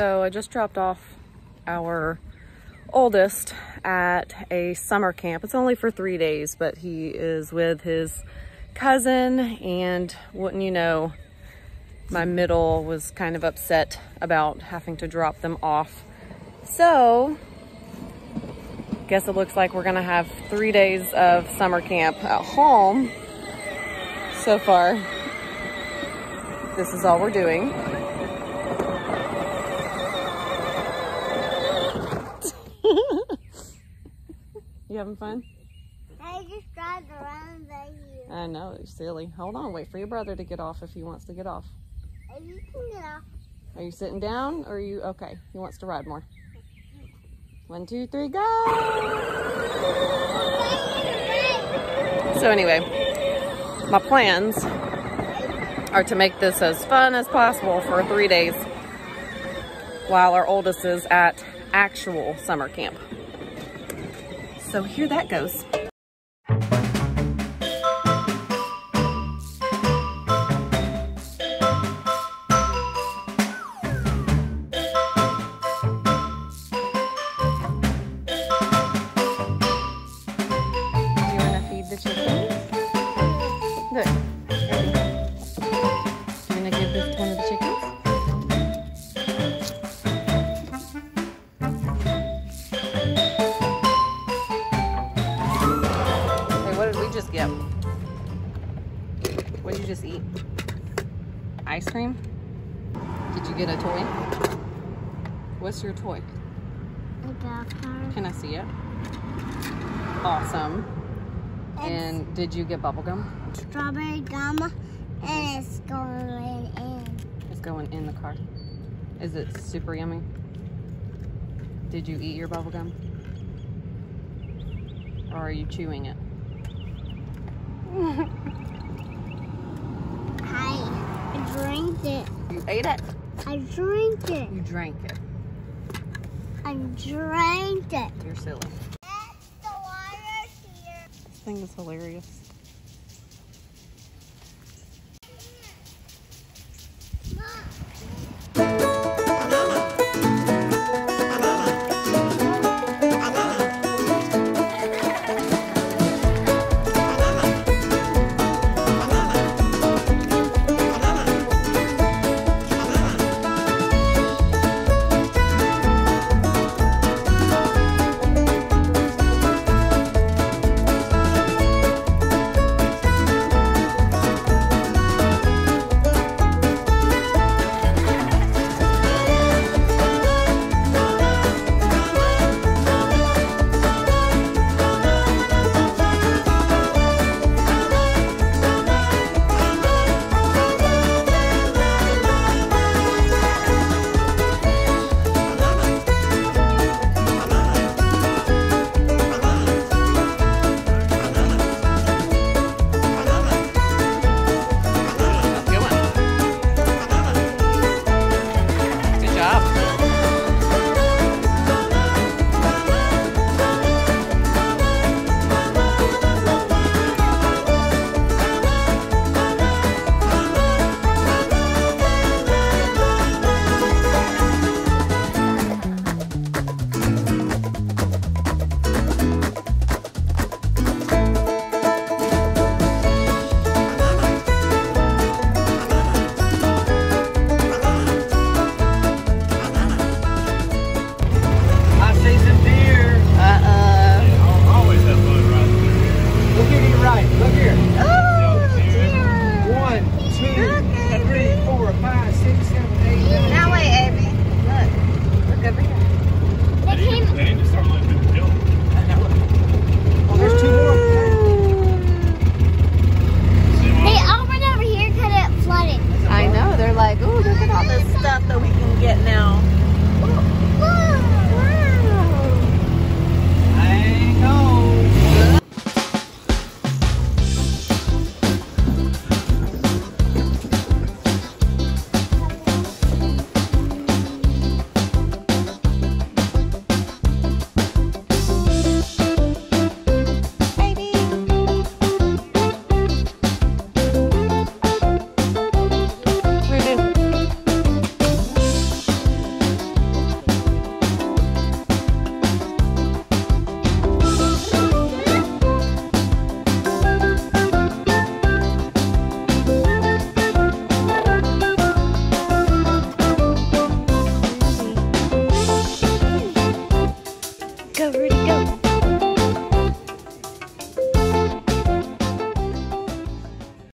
So I just dropped off our oldest at a summer camp. It's only for three days, but he is with his cousin and wouldn't you know, my middle was kind of upset about having to drop them off. So, guess it looks like we're gonna have three days of summer camp at home so far. This is all we're doing. Having fun? I just drive around here. I know, you're silly. Hold on, wait for your brother to get off if he wants to get off. You can get off. Are you sitting down or are you, okay, he wants to ride more. One, two, three, go! So anyway, my plans are to make this as fun as possible for three days while our oldest is at actual summer camp. So here that goes. Just eat? Ice cream? Did you get a toy? What's your toy? A cart. Can I see it? Awesome. And did you get bubble gum? Strawberry gum. And it's going in. It's going in the car. Is it super yummy? Did you eat your bubble gum? Or are you chewing it? I drank it. You ate it? I drank it. You drank it. I drank it. You're silly. The water's here. This thing is hilarious.